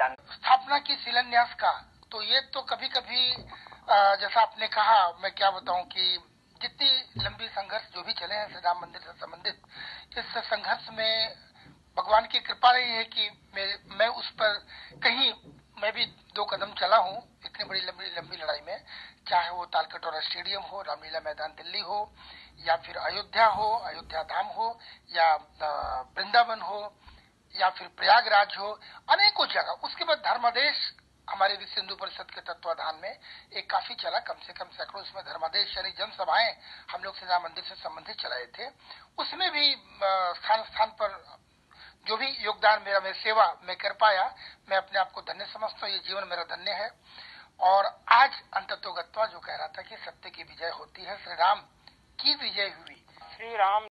शिलान्यास स्थापना की शिलान्यास का। तो ये तो कभी कभी जैसा आपने कहा, मैं क्या बताऊँ कि जितनी लंबी संघर्ष जो भी चले हैं श्री राम मंदिर से संबंधित, इस संघर्ष में भगवान की कृपा रही है कि मैं उस पर कहीं, मैं भी दो कदम चला हूँ इतनी बड़ी लंबी लंबी लड़ाई में। चाहे वो तालकटोरा स्टेडियम हो, रामलीला मैदान दिल्ली हो, या फिर अयोध्या हो, अयोध्या धाम हो, या वृंदावन हो या फिर प्रयागराज हो, अनेकों जगह। उसके बाद धर्मादेश, हमारे विश्व हिंदू परिषद के तत्वाधान में एक काफ़ी चला, कम से कम सैकड़ों उसमें धर्मादेश यानी जनसभाएँ हम लोग सीधा मंदिर से संबंधित चलाए थे। उसमें भी स्थान स्थान पर जो भी योगदान मेरा मैं सेवा मैं कर पाया, मैं अपने आप को धन्य समझता हूँ, ये जीवन मेरा धन्य है। और आज अंततोगत्वा जो कह रहा था कि सत्य की विजय होती है श्री राम की विजय हुई। श्री राम